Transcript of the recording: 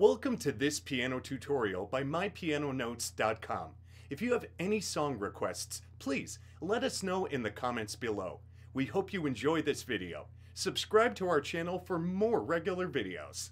Welcome to this piano tutorial by mypianonotes.com. If you have any song requests, please let us know in the comments below. We hope you enjoy this video. Subscribe to our channel for more regular videos.